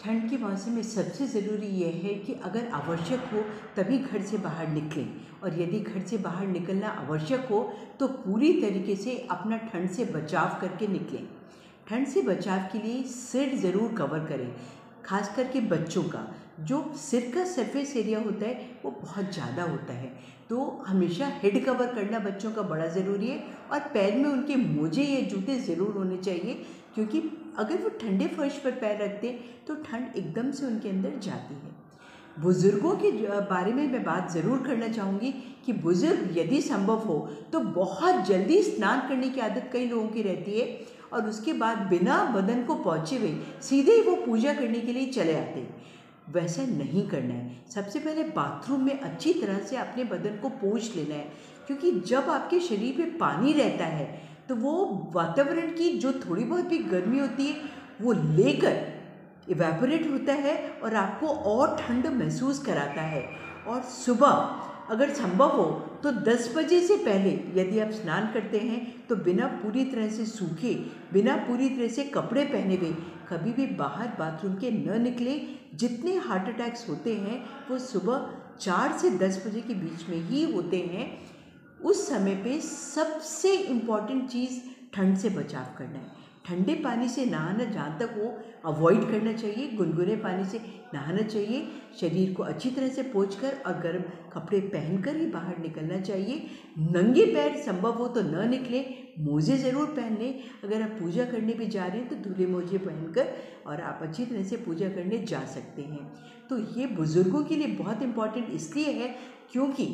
ठंड के मौसम में सबसे ज़रूरी यह है कि अगर आवश्यक हो तभी घर से बाहर निकलें। और यदि घर से बाहर निकलना आवश्यक हो तो पूरी तरीके से अपना ठंड से बचाव करके निकलें। ठंड से बचाव के लिए सिर ज़रूर कवर करें, खास करके बच्चों का। जो सिर का सरफेस एरिया होता है, वो बहुत ज़्यादा होता है। तो हमेशा हेड कवर करना बच्चों का बड़ा ज़रूरी है और पैर में उनके मोजे या जूते ज़रूर होने चाहिए क्योंकि अगर वो ठंडे फर्श पर पैर रखते तो ठंड एकदम से उनके अंदर जाती है। बुज़ुर्गों के बारे में मैं बात ज़रूर करना चाहूँगी कि बुज़ुर्ग यदि संभव हो तो बहुत जल्दी स्नान करने की आदत कई लोगों की रहती है और उसके बाद बिना बदन को पहुँचे हुए सीधे ही वो पूजा करने के लिए चले आते हैं। वैसा नहीं करना है। सबसे पहले बाथरूम में अच्छी तरह से अपने बदन को पोछ लेना है, क्योंकि जब आपके शरीर में पानी रहता है तो वो वातावरण की जो थोड़ी बहुत भी गर्मी होती है, वो लेकर इवेपोरेट होता है और आपको और ठंड महसूस कराता है। और सुबह अगर संभव हो तो 10 बजे से पहले यदि आप स्नान करते हैं तो बिना पूरी तरह से सूखे, बिना पूरी तरह से कपड़े पहने हुए, कभी भी बाहर बाथरूम के न निकले, जितने हार्ट अटैक्स होते हैं, वो सुबह चार से दस बजे के बीच में ही होते हैं। उस समय पे सबसे इंपॉर्टेंट चीज़ ठंड से बचाव करना है। ठंडे पानी से नहाना जहाँ तक हो अवॉइड करना चाहिए, गुनगुने पानी से नहाना चाहिए, शरीर को अच्छी तरह से पोछ कर और गर्म कपड़े पहनकर ही बाहर निकलना चाहिए। नंगे पैर संभव हो तो न निकले, मोजे ज़रूर पहन लें। अगर आप पूजा करने भी जा रहे हैं तो धुले मोजे पहनकर और आप अच्छी तरह से पूजा करने जा सकते हैं। तो ये बुज़ुर्गों के लिए बहुत इंपॉर्टेंट इसलिए है क्योंकि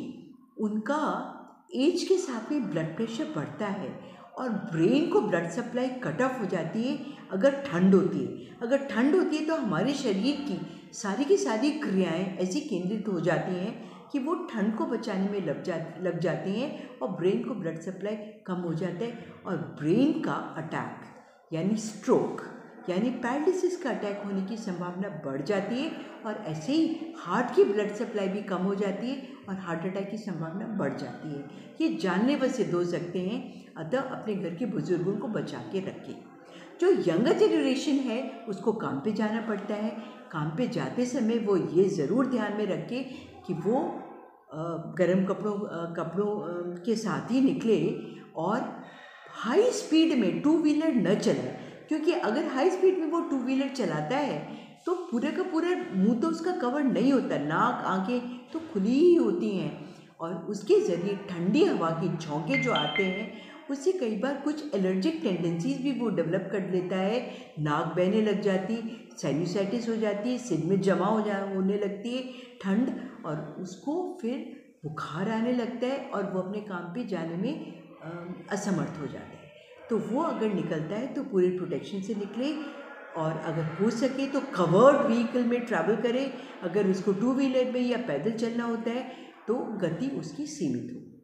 उनका एज के साथ में ब्लड प्रेशर बढ़ता है और ब्रेन को ब्लड सप्लाई कट ऑफ़ हो जाती है, अगर ठंड होती है। अगर ठंड होती है तो हमारे शरीर की सारी की सारी क्रियाएँ ऐसी केंद्रित हो जाती हैं कि वो ठंड को बचाने में लग जा, लग जाती हैं और ब्रेन को ब्लड सप्लाई कम हो जाता है और ब्रेन का अटैक यानी स्ट्रोक यानी पैरालिसिस का अटैक होने की संभावना बढ़ जाती है और ऐसे ही हार्ट की ब्लड सप्लाई भी कम हो जाती है और हार्ट अटैक की संभावना बढ़ जाती है। ये जानलेवा सिद्ध हो सकते हैं, अतः अपने घर के बुज़ुर्गों को बचा के रखें। जो यंगर जनरेशन है, उसको काम पे जाना पड़ता है। काम पे जाते समय वो ये ज़रूर ध्यान में रखे कि वो गर्म कपड़ों कपड़ों के साथ ही निकले और हाई स्पीड में टू व्हीलर न चलाए। क्योंकि अगर हाई स्पीड में वो टू व्हीलर चलाता है तो पूरे का पूरा मुँह तो उसका कवर नहीं होता, नाक, आँखें तो खुली ही होती हैं। और उसके ज़रिए ठंडी हवा की झोंके जो आते हैं, उससे कई बार कुछ एलर्जिक टेंडेंसीज भी वो डेवलप कर लेता है। नाक बहने लग जाती साइनोसाइटिस हो जाती है सिर में जमा हो जा, होने लगती है, ठंड, और उसको फिर बुखार आने लगता है, और वो अपने काम पे जाने में असमर्थ हो जाता है। तो वो अगर निकलता है तो पूरे प्रोटेक्शन से निकले और अगर हो सके तो कवर्ड व्हीकल में ट्रैवल करें। अगर उसको टू व्हीलर में या पैदल चलना होता है तो गति उसकी सीमित हो।